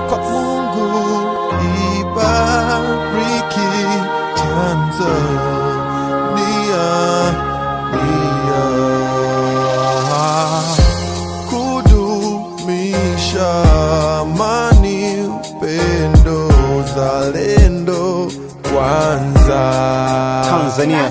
Records. Mungu ibariki Tanzania nia kudumisha amani, upendo, zalendo kwanza. Tanzania.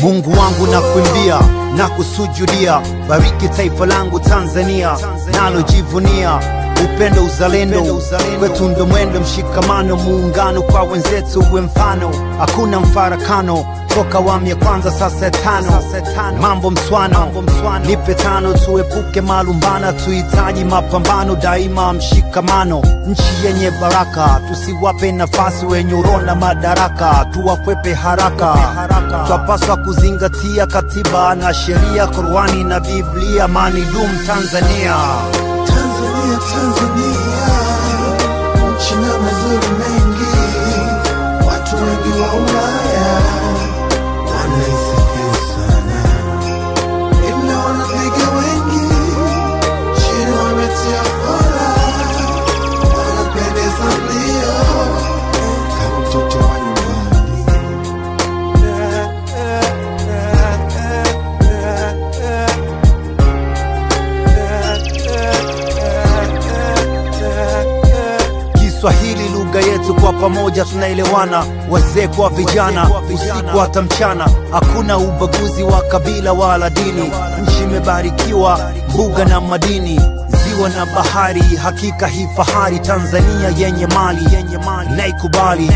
Mungu wangu na kuimbia na kusujudia, bariki taifa langu Tanzania, nalojivunia upendo, uzalendo. Kwetu ndo mwendo, mshikamano, muungano kwa wenzetu uwe mfano, hakuna mfarakano toka awamu ya kwanza sasa ya tano, mambo mswano, nipe tano, tuepuke malumbana, tuhitaji mapambano. Daima, mshikamano, nchi yenye baraka, tusiwape nafasi wenye urona madaraka, tuwakwepe haraka, twapaswa kuzingatia katiba na sheria, Qurani na Biblia, amani dum Tanzania. Tanzania, kwa pamoja tunaelewana, wazee kwa vijana, usiku hata mchana, hakuna ubaguzi wa kabila wala dini. Nchi imebarikiwa mbuga na madini, ziwa na bahari, hakika hii fahari Tanzania yenye mali, yenye mali. Naikubali,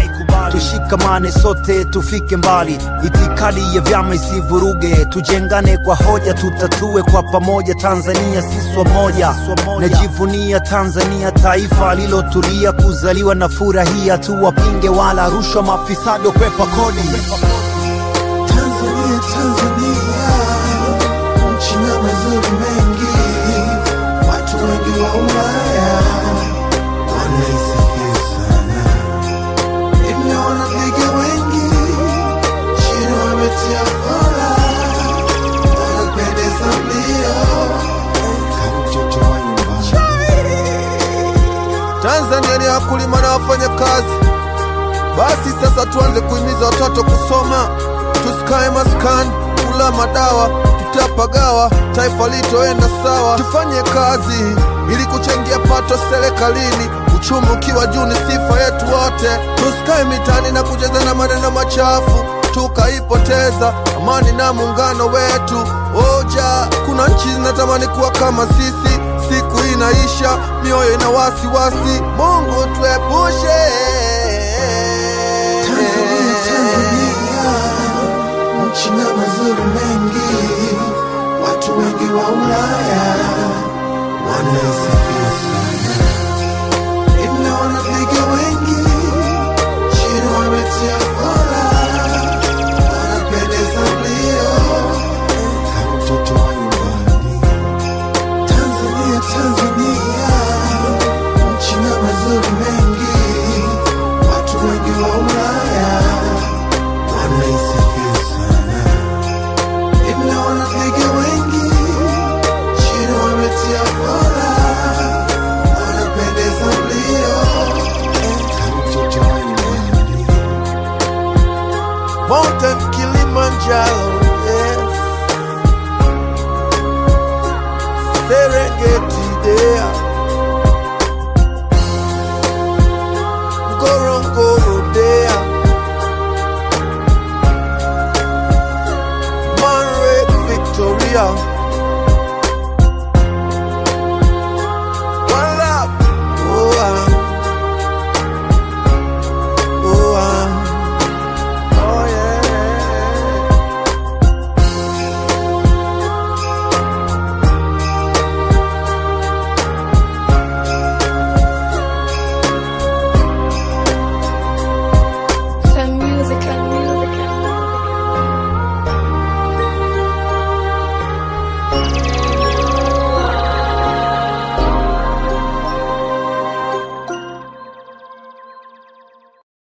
tushikamane sote tufike mbali, itikadi ya vyama isivuruge, tujengane kwa hoja, tutatue kwa pamoja, Tanzania siswa moja, najivunia Tanzania, taifa lilotulia, kuzaliwa na furahia, tuwapinge wala rushwa, mafisado kwepa kodi. Tanzania, Tanzania, wakulima na wafanya kazi basi sasa tuanze kuhimiza watoto kusoma, tusikae maskani kula madawa, tutapagawa, taifa litoenda sawa. Tufanye kazi ili kuchangia pato serikalini, uchumi ukiwa juu ni sifa yetu wote. Tusikae mitani na kujazana maneno machafu, tukaipoteza amani na muungano wetu. Oja, kuna nchi zinatamani kuwa kama sisi, inaisha, mioyo ina wasiwasi. Mungu tuepushe. Tanzania, nchi na mazuri mengi, watu wengi wa Ulaya wanaisifia